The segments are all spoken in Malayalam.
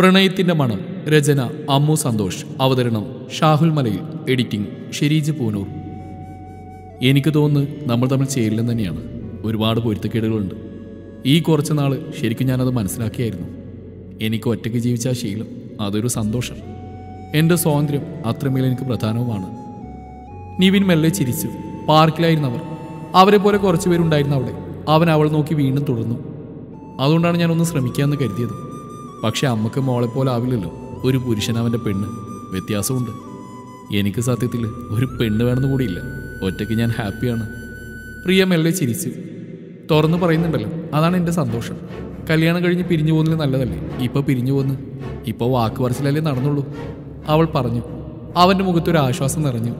പ്രണയത്തിന്റെ മണം രചന അമ്മു സന്തോഷ് അവതരണം ഷാഹുൽ മലയിൽ എഡിറ്റിംഗ് ഷെരീജ് പൂനൂർ. എനിക്ക് തോന്നുന്നു നമ്മൾ തമ്മിൽ ചേരില്ലെന്ന് തന്നെയാണ്. ഒരുപാട് പൊരുത്തക്കേടുകളുണ്ട്. ഈ കുറച്ച് നാൾ ശരിക്കും ഞാനത് മനസ്സിലാക്കിയായിരുന്നു. എനിക്ക് ഒറ്റയ്ക്ക് ജീവിച്ച ശീലം അതൊരു സന്തോഷം. എന്റെ സ്വാതന്ത്ര്യം അത്രമേൽ എനിക്ക് പ്രധാനവുമാണ്. നിവിൻ മെല്ലെ ചിരിച്ചു. പാർക്കിലായിരുന്നു അവർ അവരെ പോലെ കുറച്ച് പേരുണ്ടായിരുന്നു അവിടെ. അവൻ അവൾ നോക്കി വീണ്ടും തുടർന്നു. അതുകൊണ്ടാണ് ഞാനൊന്ന് ശ്രമിക്കാമെന്ന് കരുതിയത്. പക്ഷെ അമ്മയ്ക്ക് മോളെ പോലെ ആവില്ലല്ലോ. ഒരു പുരുഷൻ അവന്റെ പെണ്ണ്. വ്യത്യാസമുണ്ട്. എനിക്ക് സത്യത്തിൽ ഒരു പെണ്ണ് വേണമെന്ന് കൂടിയില്ല. ഒറ്റയ്ക്ക് ഞാൻ ഹാപ്പിയാണ്. പ്രിയ മെല്ലെ ചിരിച്ചു. തുറന്നു പറയുന്നുണ്ടല്ലോ. അതാണ് എന്റെ സന്തോഷം. കല്യാണം കഴിഞ്ഞ് പിരിഞ്ഞു പോകുന്നതിൽ നല്ലതല്ലേ? ഇപ്പോൾ പിരിഞ്ഞു പോന്ന്. ഇപ്പോൾ വാക്ക് പറച്ചിലല്ലേ നടന്നുള്ളൂ. അവൾ പറഞ്ഞു. അവന്റെ മുഖത്തൊരു ആശ്വാസം നിറഞ്ഞു.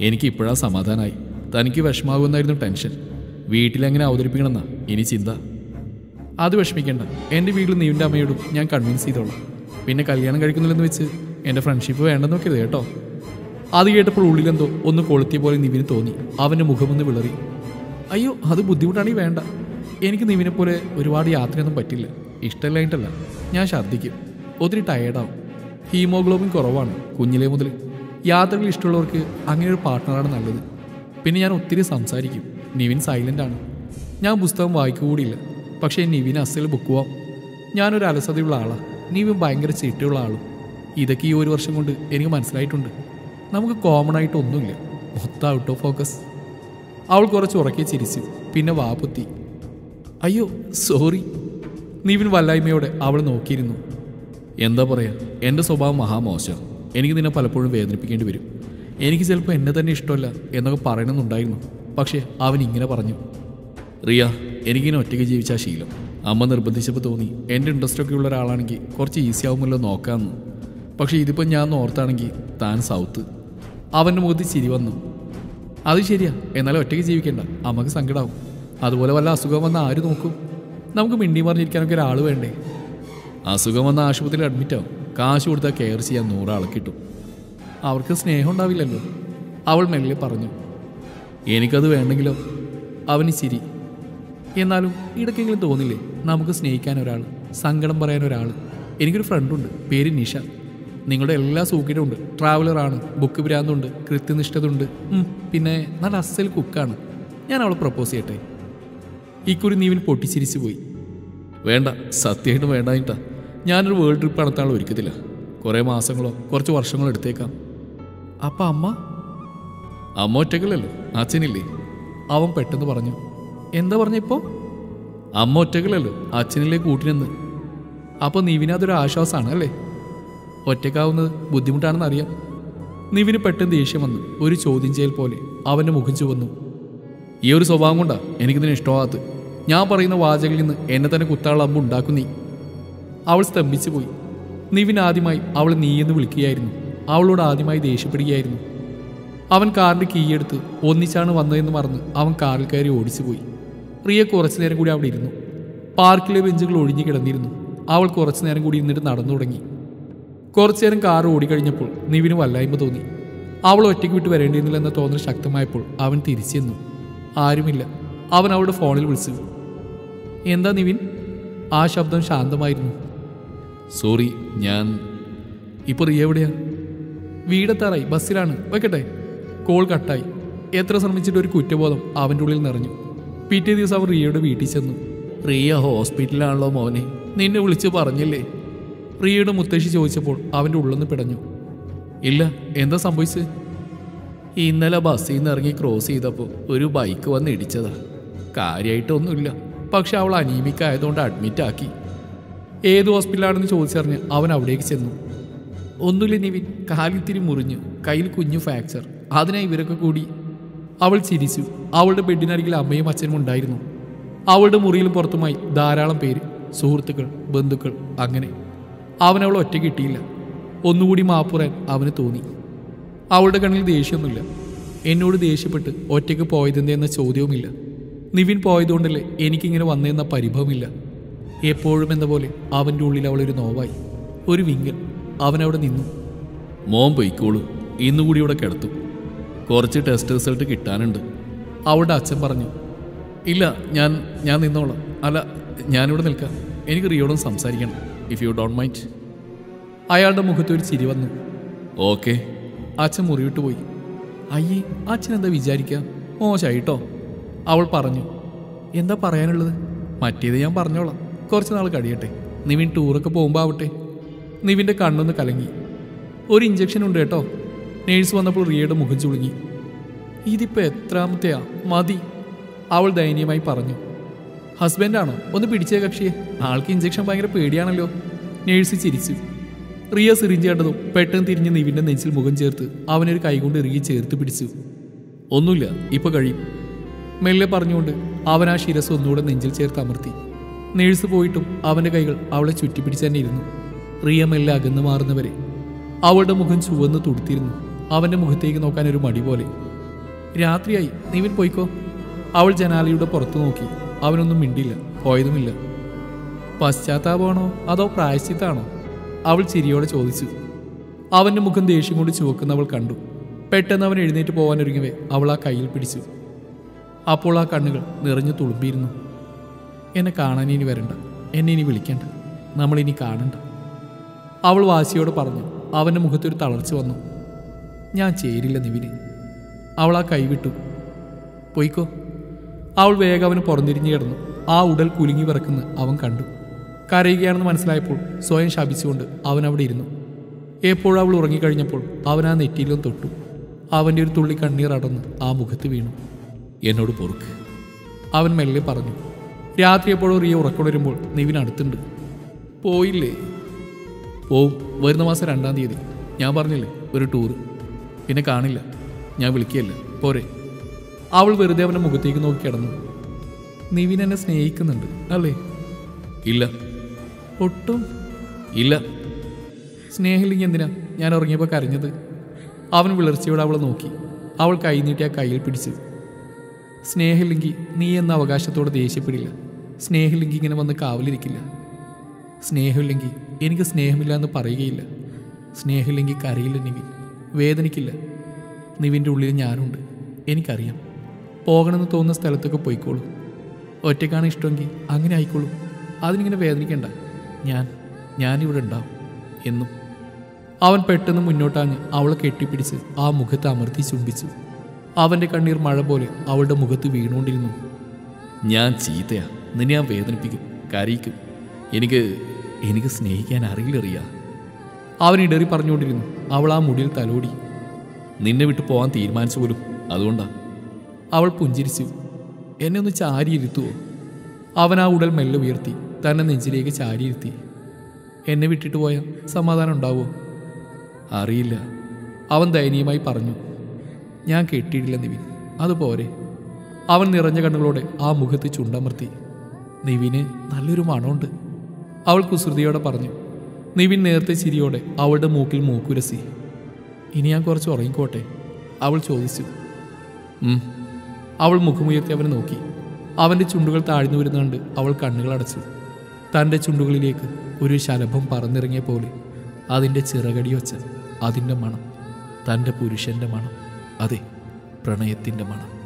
എനിക്ക് ഇപ്പോഴാ സമാധാനമായി തനിക്ക് വിഷമാകുമെന്നായിരുന്നു ടെൻഷൻ. വീട്ടിലെങ്ങനെ അവതരിപ്പിക്കണമെന്നാ? ഇനി ചിന്ത. അത് വിഷമിക്കേണ്ട. എന്റെ വീട്ടിൽ നീവിന്റെ അമ്മയോടും ഞാൻ കൺവിൻസ് ചെയ്തോളാം. പിന്നെ കല്യാണം കഴിക്കുന്നില്ലെന്ന് വെച്ച് എന്റെ ഫ്രണ്ട്ഷിപ്പ് വേണ്ടെന്ന് നോക്കരുത് കേട്ടോ. അത് കേട്ടപ്പോൾ ഉള്ളിലെന്തോ ഒന്ന് കൊളുത്തിയ പോലെ നിവിന് തോന്നി. അവന്റെ മുഖമൊന്ന് വിളറി. അയ്യോ അത് ബുദ്ധിമുട്ടാണെങ്കിൽ വേണ്ട. എനിക്ക് നിവിനെ പോലെ ഒരുപാട് യാത്രയൊന്നും പറ്റില്ല. ഇഷ്ടമില്ലായിട്ടല്ല ഞാൻ ഛർദ്ദിക്കും. ഒത്തിരി ടയേർഡാവും ഹീമോഗ്ലോബിൻ കുറവാണ് കുഞ്ഞിലെ മുതൽ. യാത്രകൾ ഇഷ്ടമുള്ളവർക്ക് അങ്ങനെ ഒരു പാർട്ട്ണറാണ് നല്ലത്. പിന്നെ ഞാൻ ഒത്തിരി സംസാരിക്കും. നിവിൻ സൈലന്റ് ആണ്. ഞാൻ പുസ്തകം വായിക്കുകൂടിയില്ല പക്ഷേ നിവിൻ അസൽ ബുക്കുവാം. ഞാനൊരു അലസതയുള്ള ആളാണ് നിവിൻ ഭയങ്കര ചീട്ടയുള്ള ആളും. ഇതൊക്കെ ഈ ഒരു വർഷം കൊണ്ട് എനിക്ക് മനസ്സിലായിട്ടുണ്ട്. നമുക്ക് കോമൺ ആയിട്ട് ഒന്നുമില്ല. മൊത്തം ഔട്ട് ഓഫ് ഫോക്കസ് അവൾ കുറച്ച് ഉറക്കി ചിരിച്ചു. പിന്നെ വാപ്പുത്തി അയ്യോ സോറി നീവിൻ വല്ലായ്മയോടെ അവൾ നോക്കിയിരുന്നു. എന്താ പറയുക എന്റെ സ്വഭാവം മഹാമോശം. എനിക്ക് നിന്നെ പലപ്പോഴും വേദനിപ്പിക്കേണ്ടി വരും. എനിക്ക് ചിലപ്പോൾ എന്നെ തന്നെ ഇഷ്ടമല്ല എന്നൊക്കെ പറയണമെന്നുണ്ടായിരുന്നു. പക്ഷേ അവൻ ഇങ്ങനെ പറഞ്ഞു. റിയ എനിക്കിങ്ങനെ ഒറ്റയ്ക്ക് ജീവിച്ച ആ ശീലം. അമ്മ നിർബന്ധിച്ചപ്പോൾ തോന്നി എന്റെ ഇൻട്രസ്റ്റ് ഒക്കെ ഉള്ള ഒരാളാണെങ്കിൽ കുറച്ച് ഈസി ആവുമല്ലോ നോക്കാമെന്ന് പക്ഷേ ഇതിപ്പോൾ ഞാൻ ഓർത്താണെങ്കിൽ താൻ സൗത്ത് അവന്റെ മുഖത്ത് ചിരി വന്നു. അത് ശരിയാ എന്നാലും ഒറ്റയ്ക്ക് ജീവിക്കേണ്ട അമ്മയ്ക്ക് സങ്കടാവും. അതുപോലെ വല്ല അസുഖം വന്ന ആര് നോക്കും? നമുക്ക് മിണ്ടി മറിഞ്ഞിരിക്കാനൊക്കെ ഒരാൾ വേണ്ടേ? അസുഖം വന്ന ആശുപത്രിയിൽ അഡ്മിറ്റ് ആവും. കാശ് കൊടുത്താൽ കെയർ ചെയ്യാൻ നൂറാളെ കിട്ടും. അവർക്ക് സ്നേഹം ഉണ്ടാവില്ലല്ലോ. അവൾ മെല്ലെ പറഞ്ഞു എനിക്കത് വേണ്ടെങ്കിലോ? അവന് ചിരി എന്നാലും ഇടയ്ക്കെങ്കിലും തോന്നില്ലേ? നമുക്ക് സ്നേഹിക്കാൻ ഒരാൾ സങ്കടം പറയാൻ ഒരാൾ എനിക്കൊരു ഫ്രണ്ടുണ്ട് പേര് നിഷ. നിങ്ങളുടെ എല്ലാ സൗകര്യവും ഉണ്ട്. ട്രാവലറാണ് ബുക്ക് ഭ്രാന്തുണ്ട് കൃത്യനിഷ്ഠതുണ്ട്. പിന്നെ നല്ല അസൽ കുക്കാണ്. ഞാൻ അവളെ പ്രപ്പോസ് ചെയ്യട്ടെ? ഇക്കുറി നീവിൻ പൊട്ടിച്ചിരിച്ചു പോയി. വേണ്ട സത്യമായിട്ടും വേണ്ടായിട്ടാ ഞാനൊരു വേൾഡ് ട്രിപ്പ് നടത്താനുള്ള ഒരുക്കത്തില്ല. കുറേ മാസങ്ങളോ കുറച്ച് വർഷങ്ങളോ എടുത്തേക്കാം. അപ്പം അമ്മ? അമ്മ ഒറ്റക്കല്ലല്ലോ അച്ഛനില്ലേ? അവൻ പെട്ടെന്ന് പറഞ്ഞു എന്താ പറഞ്ഞ ഇപ്പോൾ അമ്മ ഒറ്റക്കല്ലല്ലോ അച്ഛനിലേക്ക് കൂട്ടിനെന്ന് അപ്പോൾ നിവിനതൊരു ആശ്വാസമാണ് അല്ലേ? ഒറ്റക്കാവുന്നത് ബുദ്ധിമുട്ടാണെന്ന് അറിയാം നിവിന് പെട്ടെന്ന് ദേഷ്യം വന്നു. ഒരു ചോദ്യം ചെയ്യൽ പോലെ അവന്റെ മുഖം ചുവന്നു. ഈ ഒരു സ്വഭാവം കൊണ്ടാ എനിക്കിതിന് ഇഷ്ടമാകത്ത് ഞാൻ പറയുന്ന വാചകളിൽ നിന്ന് എന്നെ തന്നെ കുത്താളെ അമ്മ ഉണ്ടാക്കും നീ. അവൾ സ്തംഭിച്ചു പോയി. നിവിൻ ആദ്യമായി അവൾ നീ എന്ന് വിളിക്കുകയായിരുന്നു. അവളോട് ആദ്യമായി ദേഷ്യപ്പെടുകയായിരുന്നു. അവൻ കാറിന്റെ കീയെടുത്ത് ഒന്നിച്ചാണ് വന്നതെന്ന് മറന്ന് അവൻ കാറിൽ കയറി ഓടിച്ചു പോയി റിയ കുറച്ചു നേരം കൂടി അവിടെ ഇരുന്നു. പാർക്കിലെ ബെഞ്ചുകൾ ഒഴിഞ്ഞു കിടന്നിരുന്നു. അവൾ കുറച്ചു നേരം കൂടി ഇരുന്നിട്ട് നടന്നു തുടങ്ങി. കുറച്ചു നേരം കാർ ഓടിക്കഴിഞ്ഞപ്പോൾ നിവിന് വല്ലായ്മ തോന്നി. അവൾ ഒറ്റയ്ക്ക് വിട്ട് വരേണ്ടിയിരുന്നില്ലെന്ന തോന്നൽ ശക്തമായപ്പോൾ അവൻ തിരിച്ചെന്നു ആരുമില്ല. അവൻ അവളുടെ ഫോണിൽ വിളിച്ചു. എന്താ നിവിൻ? ആ ശബ്ദം ശാന്തമായിരുന്നു. സോറി ഞാൻ ഇപ്പോൾ റിയ എവിടെയാ? വീടെത്താറായി ബസ്സിലാണ്. വെക്കട്ടെ? കോൾ കട്ടായി. എത്ര ശ്രമിച്ചിട്ട് ഒരു കുറ്റബോധം അവന്റെ ഉള്ളിൽ നിറഞ്ഞു. പിറ്റേ ദിവസം അവൻ റിയയുടെ വീട്ടിൽ ചെന്നു. റിയ ഹോസ്പിറ്റലിലാണല്ലോ മോനെ. നിന്നെ വിളിച്ച് പറഞ്ഞില്ലേ? റിയയുടെ മുത്തശ്ശി ചോദിച്ചപ്പോൾ അവന്റെ ഉള്ളൊന്ന് പിടഞ്ഞു. ഇല്ല എന്താ സംഭവിച്ചത് ഇന്നലെ ബസ്സിൽ നിന്ന് ഇറങ്ങി ക്രോസ് ചെയ്തപ്പോൾ ഒരു ബൈക്ക് വന്ന് ഇടിച്ചതാ. കാര്യമായിട്ടൊന്നുമില്ല. പക്ഷെ അവൾ അനീമിക്ക ആയതുകൊണ്ട് അഡ്മിറ്റ് ആക്കി. ഏത് ഹോസ്പിറ്റലാണെന്ന് ചോദിച്ചറിഞ്ഞ് അവൻ അവിടേക്ക് ചെന്നു. ഒന്നുമില്ല നിവിൻ കാലിത്തിരി മുറിഞ്ഞു കയ്യിൽ കുഞ്ഞു ഫ്രാക്ചർ അതിനായി ഇവരൊക്കെ കൂടി അവൾ ചിരിച്ചു. അവളുടെ ബെഡിനരികിൽ അമ്മയും അച്ഛനും ഉണ്ടായിരുന്നു. അവളുടെ മുറിയിലും പുറത്തുമായി ധാരാളം പേര് സുഹൃത്തുക്കൾ ബന്ധുക്കൾ അങ്ങനെ. അവൻ അവൾ ഒറ്റ കിട്ടിയില്ല. ഒന്നുകൂടി മാപ്പുറാൻ അവന് തോന്നി. അവളുടെ കണ്ണിൽ ദേഷ്യമൊന്നുമില്ല. എന്നോട് ദേഷ്യപ്പെട്ട് ഒറ്റയ്ക്ക് പോയതെന്തേ എന്ന ചോദ്യവുമില്ല. നിവിൻ പോയതുകൊണ്ടല്ലേ എനിക്കിങ്ങനെ വന്നതെന്ന പരിഭവമില്ല. എപ്പോഴും എന്ന പോലെ അവന്റെ ഉള്ളിൽ അവളൊരു നോവായി. ഒരു വിങ്ങൽ. അവനവിടെ നിന്നു. മോൻ പൊയ്ക്കോളൂ. ഇന്നുകൂടി ഇവിടെ കിടത്തും. കുറച്ച് ടെസ്റ്റ് റിസൾട്ട് കിട്ടാനുണ്ട്. അവളുടെ അച്ഛൻ പറഞ്ഞു ഇല്ല ഞാൻ ഞാൻ നിന്നോളാം. അല്ല ഞാനിവിടെ നിൽക്കാം. എനിക്ക് റിയോടും സംസാരിക്കണം ഇഫ് യു ഡോണ്ട് മൈൻഡ് അയാളുടെ മുഖത്ത് ഒരു ചിരി വന്നു. ഓക്കെ അച്ഛൻ മുറിവിട്ട് പോയി. അയ്യേ അച്ഛൻ എന്താ വിചാരിക്കുക മോശമായിട്ടോ അവൾ പറഞ്ഞു എന്താ പറയാനുള്ളത്? മറ്റേത് ഞാൻ പറഞ്ഞോളാം. കുറച്ച് നാൾ കഴിയട്ടെ. നിവിൻ ടൂറൊക്കെ പോകുമ്പോൾ ആവട്ടെ. നിവിന്റെ കണ്ണൊന്ന് കലങ്ങി. ഒരു ഇഞ്ചക്ഷൻ ഉണ്ട് കേട്ടോ. നേഴ്സ് വന്നപ്പോൾ റിയയുടെ മുഖം ചുളുങ്ങി. ഇതിപ്പോൾ എത്രാമത്തെയാ? മതി അവൾ ദയനീയമായി പറഞ്ഞു. ഹസ്ബൻഡാണോ ഒന്ന് പിടിച്ചേ കക്ഷിയെ. ആൾക്ക് ഇഞ്ചക്ഷൻ ഭയങ്കര പേടിയാണല്ലോ. നേഴ്സ് ചിരിച്ചു. റിയ സിറിഞ്ച് കണ്ടതും പെട്ടെന്ന് തിരിഞ്ഞ് നിവിന്റെ നെഞ്ചിൽ മുഖം ചേർത്ത് അവനൊരു കൈകൊണ്ട് ഇറുകി ചേർത്ത് പിടിച്ചു. ഒന്നുമില്ല ഇപ്പോൾ കഴിയും. മെല്ലെ പറഞ്ഞുകൊണ്ട് അവൻ ആ ശിരസ് ഒന്നുകൂടെ നെഞ്ചിൽ ചേർത്ത് അമർത്തി. നേഴ്സ് പോയിട്ടും അവന്റെ കൈകൾ അവളെ ചുറ്റിപ്പിടിച്ച് തന്നെ ഇരുന്നു. റിയ മെല്ലെ അകന്നു മാറുന്നവരെ അവളുടെ മുഖം ചുവന്ന് തുടുത്തിരുന്നു. അവന്റെ മുഖത്തേക്ക് നോക്കാൻ ഒരു മടി പോലെ. രാത്രിയായി നീവിൻ പോയിക്കോ? അവൾ ജനാലയുടെ പുറത്തു നോക്കി. അവനൊന്നും മിണ്ടില്ല പോയതുമില്ല. പശ്ചാത്താപമാണോ അതോ പ്രായശ്ചിത്താണോ? അവൾ ചിരിയോടെ ചോദിച്ചു. അവന്റെ മുഖം ദേഷ്യം കൊണ്ട് ചുവക്കുന്ന അവൾ കണ്ടു. പെട്ടെന്ന് അവൻ എഴുന്നേറ്റ് പോകാൻ പോകാനൊരുങ്ങവേ അവൾ ആ കയ്യിൽ പിടിച്ചു. അപ്പോൾ ആ കണ്ണുകൾ നിറഞ്ഞു തുളുമ്പിയിരുന്നു. എന്നെ കാണാൻ ഇനി വരണ്ട എന്നെ ഇനി വിളിക്കണ്ട നമ്മളിനി കാണണ്ട. അവൾ വാശിയോട് പറഞ്ഞു. അവന്റെ മുഖത്തൊരു തളർച്ച വന്നു. ഞാൻ ചേരില്ല നിവിന്. അവൾ ആ കൈവിട്ടു പൊയ്ക്കോ. അവൾ വേഗം അവന് പുറന്തിരിഞ്ഞു കിടന്നു. ആ ഉടൽ കുലുങ്ങി വിറക്കുന്ന. അവൻ കണ്ടു. കരയുകയാണെന്ന് മനസ്സിലായപ്പോൾ സ്വയം ശപിച്ചുകൊണ്ട് അവൻ അവിടെ ഇരുന്നു. എപ്പോഴും അവൾ ഉറങ്ങിക്കഴിഞ്ഞപ്പോൾ അവൻ ആ നെറ്റിയിലും തൊട്ടു. അവന്റെ ഒരു തുള്ളി കണ്ണീർ അടന്ന് ആ മുഖത്ത് വീണു. എന്നോട് പൊറുക്ക്. അവൻ മെല്ലെ പറഞ്ഞു. രാത്രി എപ്പോഴും റിയ ഉറക്കൊണരുമ്പോൾ നിവിൻ അടുത്തുണ്ട്. പോയില്ലേ? പോവും. വരുന്ന മാസം രണ്ടാം തീയതി. ഞാൻ പറഞ്ഞില്ലേ? ഒരു ടൂറ്. പിന്നെ കാണില്ല. ഞാൻ വിളിക്കുകയല്ല പോരെ. അവൾ വെറുതെ അവന്റെ മുഖത്തേക്ക് നോക്കി കിടന്നു. നിവിൻ എന്നെ സ്നേഹിക്കുന്നുണ്ട് അല്ലേ? ഇല്ല. ഒട്ടും. ഇല്ല. സ്നേഹമില്ലെങ്കിൽ എന്തിനാ? ഞാൻ ഉറങ്ങിയപ്പോൾ കരഞ്ഞത്. അവൻ വിളർച്ചയോടെ അവളെ നോക്കി. അവൾ കൈ നീട്ടി ആ കയ്യിൽ പിടിച്ചു. സ്നേഹമില്ലെങ്കിൽ നീ എന്ന അവകാശത്തോടെ ദേഷ്യപ്പെടില്ല. സ്നേഹമില്ലെങ്കിൽ ഇങ്ങനെ വന്ന് കാവലിരിക്കില്ല. സ്നേഹമില്ലെങ്കിൽ എനിക്ക് സ്നേഹമില്ല എന്ന് പറയുകയില്ല. സ്നേഹമില്ലെങ്കിൽ കരയില്ല നിവിൻ. വേദനിക്കില്ല. നിവിന്റെ ഉള്ളിൽ ഞാനുണ്ട്. എനിക്കറിയാം. പോകണമെന്ന് തോന്നുന്ന സ്ഥലത്തൊക്കെ പോയിക്കോളൂ. ഒറ്റയ്ക്കാണ് ഇഷ്ടമെങ്കിൽ അങ്ങനെ ആയിക്കോളൂ. അതിനിങ്ങനെ വേദനിക്കണ്ട. ഞാൻ ഞാനിവിടെ ഉണ്ടാവും എന്നും. അവൻ പെട്ടെന്ന് മുന്നോട്ടാഞ്ഞ് അവളെ കെട്ടിപ്പിടിച്ച് ആ മുഖത്ത് അമർത്തി ചുംബിച്ചു. അവന്റെ കണ്ണീർ മഴ പോലെ അവളുടെ മുഖത്ത് വീണുകൊണ്ടിരുന്നു. ഞാൻ ചീത്തയാ. നിന്നെ ഞാൻ വേദനിപ്പിക്കും കരയിക്കും. എനിക്ക് എനിക്ക് സ്നേഹിക്കാൻ അറിയില്ലറിയ. അവൻ ഇടറി പറഞ്ഞുകൊണ്ടിരുന്നു. അവൾ ആ മുടിയിൽ തലോടി. നിന്നെ വിട്ടു പോകാൻ തീരുമാനിച്ചു പോലും. അതുകൊണ്ടാ? അവൾ പുഞ്ചിരിച്ചു. എന്നെ ഒന്ന് ചാരിയിരുത്തുവോ? അവൻ ആ ഉടൽ മെല്ലെ ഉയർത്തി. തന്നെ നെഞ്ചിലേക്ക് ചാരിയിരുത്തി. എന്നെ വിട്ടിട്ട് പോയാൽ സമാധാനം ഉണ്ടാവോ അറിയില്ല. അവൻ ദയനീയമായി പറഞ്ഞു. ഞാൻ കെട്ടിയിട്ടില്ല നിവിൻ. അതുപോരെ അവൻ നിറഞ്ഞ കണ്ണുകളോടെ ആ മുഖത്ത് ചുണ്ടമർത്തി. നിവിന് നല്ലൊരു മണമുണ്ട്. അവൾ കുസൃതിയോടെ പറഞ്ഞു. നിവിൻ നേരത്തെ ചിരിയോടെ അവളുടെ മൂക്കിൽ മൂക്കുരസി. ഇനി ഞാൻ കുറച്ച് ഉറങ്ങിക്കോട്ടെ? അവൾ ചോദിച്ചു. അവൾ മുഖമുയർത്തി അവനെ നോക്കി. അവന്റെ ചുണ്ടുകൾ താഴ്ന്നു വരുന്നുണ്ട് അവൾ കണ്ണുകൾ അടച്ചു. തന്റെ ചുണ്ടുകളിലേക്ക് ഒരു ശലഭം പറന്നിറങ്ങിയ പോലെ അതിന്റെ ചിറകടി വച്ച് അതിന്റെ മണം തന്റെ പുരുഷന്റെ മണം അതെ പ്രണയത്തിന്റെ മണം.